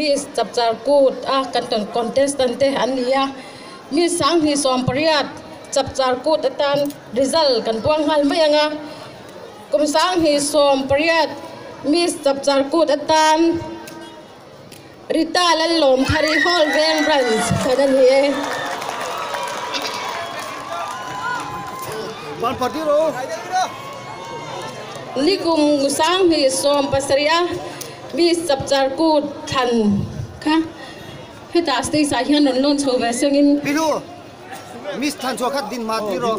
bis chapchar kut a ah, kan ton contestant te an lia mi sang hi som pariat chapchar kut atan result kan puang hal mayanga kum sang hi som pariat mi chapchar kut atan Rita lalom hari hall veng brands kanan hi eh. Pan partiro Likum sang hi som pasaria kha heta asti sa hian non lon chho ve sengin Piru. Miss Tan Chua Khat Din Matiro.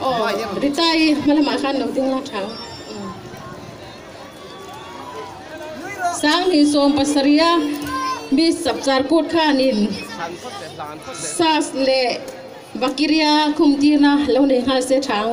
o ritai malama khan no ding la thang sang hi som pasria mi sabjar ku khanin sas le bakiria khumtina lo ne ha se thang